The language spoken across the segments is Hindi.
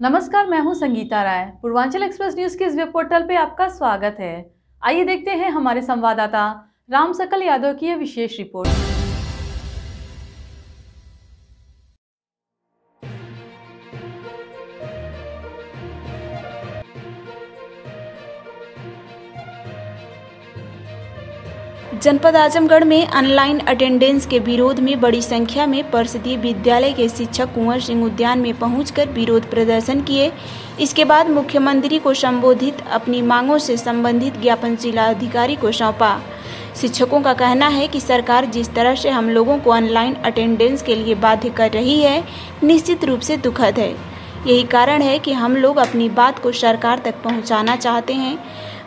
नमस्कार, मैं हूँ संगीता राय। पूर्वांचल एक्सप्रेस न्यूज़ के इस वेब पोर्टल पे आपका स्वागत है। आइए देखते हैं हमारे संवाददाता राम सकल यादव की यह विशेष रिपोर्ट। जनपद आजमगढ़ में ऑनलाइन अटेंडेंस के विरोध में बड़ी संख्या में परिषदीय विद्यालय के शिक्षक कुंवर सिंह उद्यान में पहुंचकर विरोध प्रदर्शन किए। इसके बाद मुख्यमंत्री को संबोधित, अपनी मांगों से संबंधित ज्ञापन जिला अधिकारी को सौंपा। शिक्षकों का कहना है कि सरकार जिस तरह से हम लोगों को ऑनलाइन अटेंडेंस के लिए बाध्य कर रही है, निश्चित रूप से दुखद है। यही कारण है कि हम लोग अपनी बात को सरकार तक पहुँचाना चाहते हैं।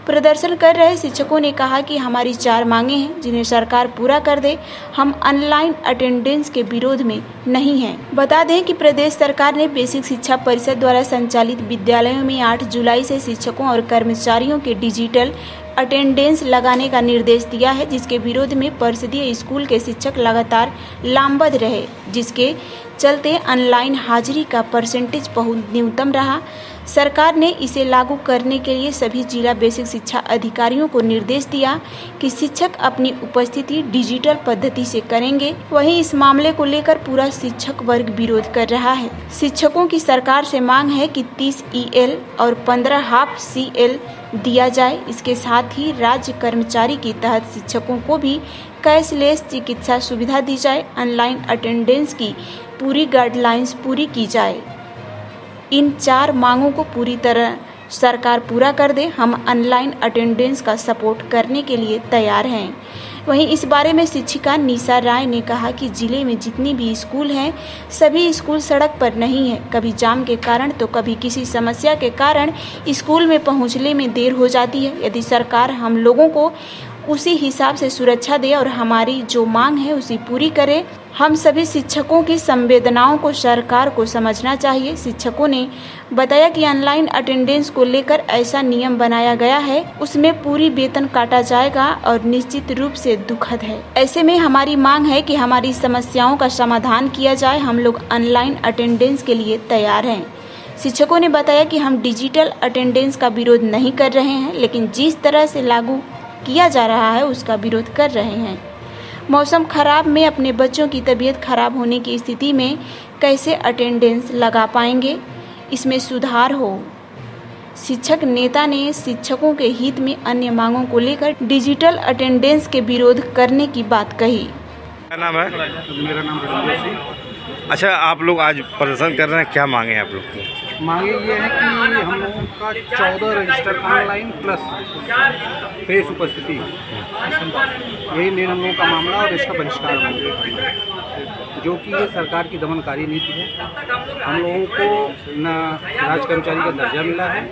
प्रदर्शन कर रहे शिक्षकों ने कहा कि हमारी चार मांगे हैं, जिन्हें सरकार पूरा कर दे। हम ऑनलाइन अटेंडेंस के विरोध में नहीं हैं। बता दें कि प्रदेश सरकार ने बेसिक शिक्षा परिषद द्वारा संचालित विद्यालयों में 8 जुलाई से शिक्षकों और कर्मचारियों के डिजिटल अटेंडेंस लगाने का निर्देश दिया है, जिसके विरोध में परिषदीय स्कूल के शिक्षक लगातार लामबद्ध रहे, जिसके चलते ऑनलाइन हाजिरी का परसेंटेज बहुत न्यूनतम रहा। सरकार ने इसे लागू करने के लिए सभी जिला बेसिक शिक्षा अधिकारियों को निर्देश दिया कि शिक्षक अपनी उपस्थिति डिजिटल पद्धति से करेंगे। वहीं इस मामले को लेकर पूरा शिक्षक वर्ग विरोध कर रहा है। शिक्षकों की सरकार से मांग है कि 30 ईएल और 15 हाफ़ सीएल दिया जाए। इसके साथ ही राज्य कर्मचारी के तहत शिक्षकों को भी कैशलेस चिकित्सा सुविधा दी जाए। ऑनलाइन अटेंडेंस की पूरी गाइडलाइंस पूरी की जाए। इन चार मांगों को पूरी तरह सरकार पूरा कर दे। हम ऑनलाइन अटेंडेंस का सपोर्ट करने के लिए तैयार हैं। वहीं इस बारे में शिक्षिका निशा राय ने कहा कि ज़िले में जितनी भी स्कूल हैं, सभी स्कूल सड़क पर नहीं है। कभी जाम के कारण तो कभी किसी समस्या के कारण स्कूल में पहुँचने में देर हो जाती है। यदि सरकार हम लोगों को उसी हिसाब से सुरक्षा दे और हमारी जो मांग है उसे पूरी करे हम सभी शिक्षकों की संवेदनाओं को सरकार को समझना चाहिए। शिक्षकों ने बताया कि ऑनलाइन अटेंडेंस को लेकर ऐसा नियम बनाया गया है। उसमें पूरी वेतन काटा जाएगा और निश्चित रूप से दुखद है। ऐसे में हमारी मांग है कि हमारी समस्याओं का समाधान किया जाए। हम लोग ऑनलाइन अटेंडेंस के लिए तैयार हैं। शिक्षकों ने बताया कि हम डिजिटल अटेंडेंस का विरोध नहीं कर रहे हैं, लेकिन जिस तरह से लागू किया जा रहा है, उसका विरोध कर रहे हैं। मौसम खराब में अपने बच्चों की तबीयत खराब होने की स्थिति में कैसे अटेंडेंस लगा पाएँगे? इसमें सुधार हो। शिक्षक नेता ने शिक्षकों के हित में अन्य मांगों को लेकर डिजिटल अटेंडेंस के विरोध करने की बात कही। नाम है? मेरा नाम अच्छा आप लोग आज प्रदर्शन कर रहे हैं, क्या मांगे हैं आप लोग? मांगे ये है कि हम लोगों का चौदह रजिस्टर ऑनलाइन प्लस फेस उपस्थिति। यही मेन हम लोगों का मामला और इसका बहिष्कार है। जो कि ये सरकार की दमनकारी नीति है। हम लोगों को न राज कर्मचारी का दर्जा मिला है,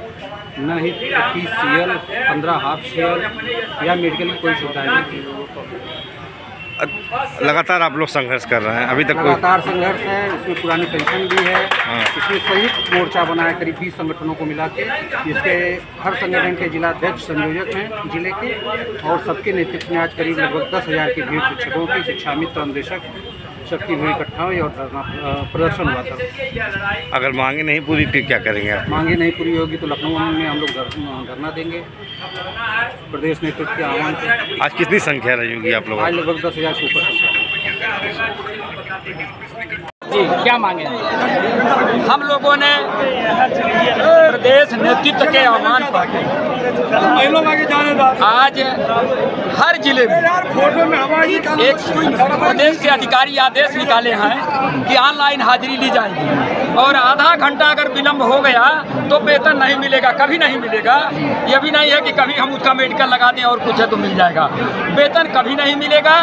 न ही तीस सी एल पंद्रह हाफ़ सीएल या मेडिकल की कोई सुविधाएँ नहीं थी। लगातार आप लोग संघर्ष कर रहे हैं। अभी तक लगातार संघर्ष है इसमें पुरानी पेंशन भी है। हाँ। इसमें संयुक्त मोर्चा बना है करीब बीस संगठनों को मिला के। इसके हर संगठन के जिलाध्यक्ष संयोजक हैं ज़िले के और सबके नेतृत्व में आज करीब लगभग दस हज़ार की भीड़ शिक्षकों की शिक्षा मित्र अन्वेषक सबकी भीड़ हुई और प्रदर्शन हुआ था। अगर मांगे नहीं पूरी फिर क्या करेंगे आप? मांगे नहीं पूरी होगी तो लखनऊ में हम लोग धरना देंगे। प्रदेश नेतृत्व के आह्वान आज कितनी संख्या रहेगी आप लोग आज लगभग दस हज़ार से ऊपर संख्या जी क्या मांगे? हम लोगों ने प्रदेश नेतृत्व के आह्वान पर आज हर ज़िले में एक प्रदेश के अधिकारी आदेश निकाले हैं कि ऑनलाइन हाजिरी ली जाएगी। और आधा घंटा अगर विलम्ब हो गया तो वेतन नहीं मिलेगा कभी नहीं मिलेगा। यह भी नहीं है कि कभी हम उसका मेडिकल लगा दें और कुछ है तो मिल जाएगा। वेतन कभी नहीं मिलेगा।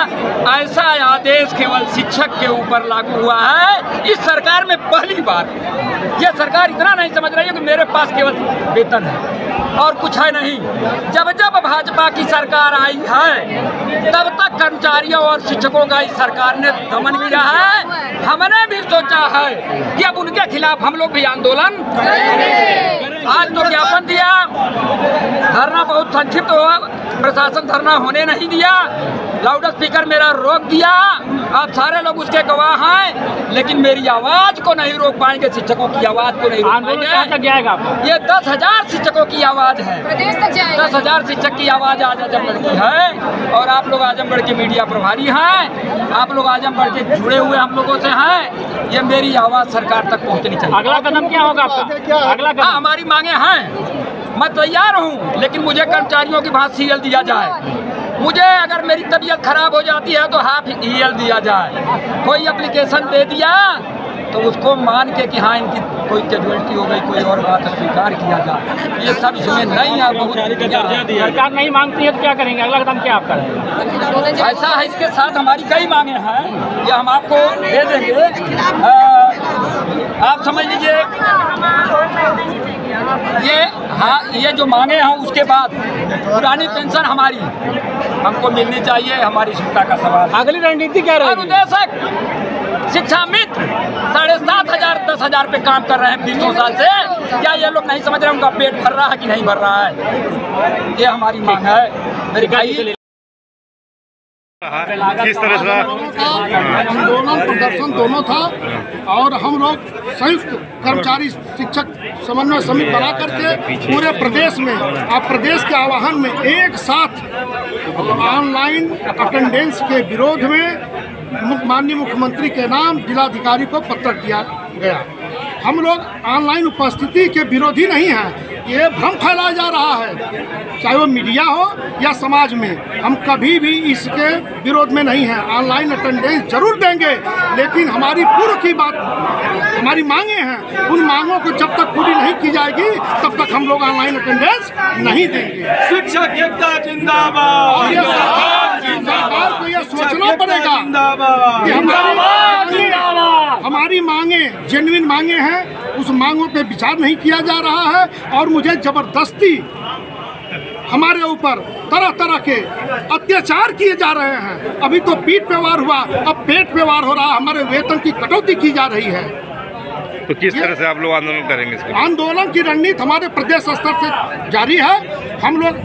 ऐसा आदेश केवल शिक्षक के ऊपर लागू हुआ है। इस सरकार में पहली बार। यह सरकार इतना नहीं समझ रही है कि मेरे पास केवल वेतन है। और कुछ है नहीं। जब जब भाजपा की सरकार आई है, तब तक कर्मचारियों और शिक्षकों का इस सरकार ने दमन किया है। हमने भी सोचा है कि अब उनके खिलाफ हम लोग भी आंदोलन आज तो ज्ञापन दिया। धरना बहुत संक्षिप्त हुआ। प्रशासन धरना होने नहीं दिया। लाउड स्पीकर मेरा रोक दिया। आप सारे लोग उसके गवाह हैं लेकिन मेरी आवाज़ को नहीं रोक पाएँगे शिक्षकों की आवाज़ को नहीं रोक पाएँगे। ये दस हज़ार शिक्षकों की आवाज़ है। प्रदेश तक जाएगा। दस हज़ार शिक्षक की आवाज़ आज आजमगढ़ की है और आप लोग आजमगढ़ के मीडिया प्रभारी हैं। आप लोग आजमगढ़ के जुड़े हुए हम लोगों से हैं। ये मेरी आवाज़ सरकार तक पहुँचनी चाहिए। अगला कदम क्या होगा आपका? अगला हाँ कदम। हमारी मांगे हैं। मैं तैयार हूँ लेकिन मुझे कर्मचारियों की बात सीएल दिया जाए। मुझे अगर मेरी तबीयत खराब हो जाती है तो हाफ़ ईएल दिया जाए। कोई एप्लीकेशन दे दिया तो उसको मान के कि हाँ इनकी कोई कैजुअलिटी हो गई कोई और बात स्वीकार किया जाए। ये सब इसमें नहीं है बहुत सरकार नहीं मांगती है तो क्या करेंगे? अगला कदम क्या आपका रहेगा ऐसा है इसके साथ हमारी कई मांगे हैं। ये हम आपको दे देंगे। आप समझ लीजिए। ये हाँ ये जो मांगे हैं उसके बाद पुरानी पेंशन हमारी। हमको मिलनी चाहिए हमारी सुविधा का सवाल। अगली रणनीति क्या अनुदेशक शिक्षा मित्र साढ़े सात हज़ार दस हज़ार पे काम कर रहे हैं बीसों साल से। क्या ये लोग नहीं समझ रहे उनका पेट भर रहा है कि नहीं भर रहा है? ये हमारी मांग है। मेरी भाई किस तरह से? आंदोलन प्रदर्शन दोनों था और हम लोग संयुक्त कर्मचारी शिक्षक समन्वय समिति बना करके पूरे प्रदेश में और प्रदेश के आह्वान में एक साथ ऑनलाइन अटेंडेंस के विरोध में माननीय मुख्यमंत्री के नाम जिलाधिकारी को पत्र दिया गया। हम लोग ऑनलाइन उपस्थिति के विरोधी नहीं हैं ये भ्रम फैलाया जा रहा है। चाहे वो मीडिया हो या समाज में हम कभी भी इसके विरोध में नहीं हैं। ऑनलाइन अटेंडेंस ज़रूर देंगे लेकिन हमारी पूर्व की बात हमारी मांगे हैं। उन मांगों को जब तक पूरी नहीं की जाएगी तब तक हम लोग ऑनलाइन अटेंडेंस नहीं देंगे। शिक्षक जिंदाबाद। ये सोचना पड़ेगा कि हमारी मांगे- हमारी मांगे जेन्युइन मांगे हैं उस मांगों पे विचार नहीं किया जा रहा है और मुझे ज़बरदस्ती हमारे ऊपर तरह तरह के अत्याचार किए जा रहे हैं। अभी तो पीठ पे वार हुआ अब पेट पे वार हो रहा है हमारे वेतन की कटौती की जा रही है। तो किस तरह से आप लोग आंदोलन करेंगे इसके आंदोलन की रणनीति हमारे प्रदेश स्तर से जारी है। हम लोग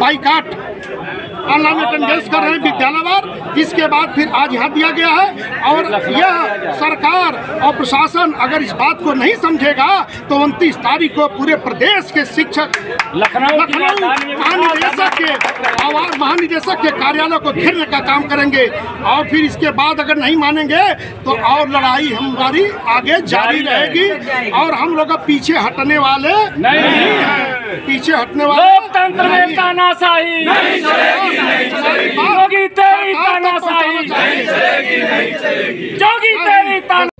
बाइकाट ऑनलाइन अटेंडेंस कर रहे हैं विद्यालयवार। इसके बाद फिर आज यहाँ दिया गया है। और यह सरकार और प्रशासन अगर इस बात को नहीं समझेगा तो उनतीस तारीख को पूरे प्रदेश के शिक्षक लखनऊ महानिदेशक के आवास महानिदेशक के कार्यालय को घेरने का काम करेंगे। और फिर इसके बाद अगर नहीं मानेंगे तो और लड़ाई हमारी आगे जारी रहेगी। और हम लोग अब पीछे हटने वाले नहीं हैं। पीछे हटने वाले लोकतंत्र में नहीं। चलेगी तानाशाही योगी तेरी तानाशाही नहीं तानाशाही। नहीं चलेगी योगी तेरी ताना